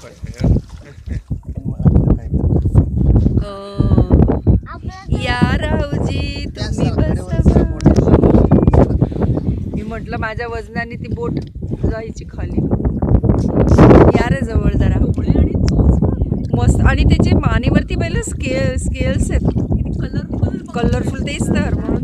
मी म्हटलं माझ्या वजनाने ती बोट जायची खाली. यार जवळ जरा. मस्त. आणि त्याचे मानेवरती पहिलं स्केल स्केल्स आहेत. कलरफुल तेच तर. म्हणून